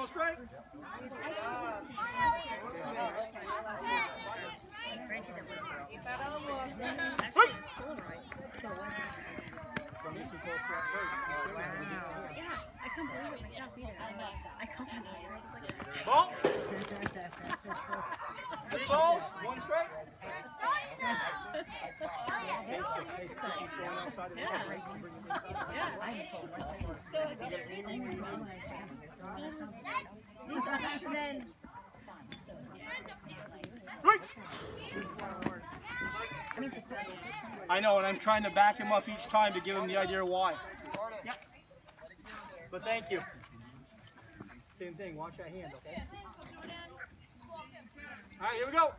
believe it. Ball. Three balls, one strike. He's throwing outside of the cover. Bring him inside. So I know, and I'm trying to back him up each time to give him the idea why. Yep. But thank you. Same thing, watch that hand, okay? All right, here we go.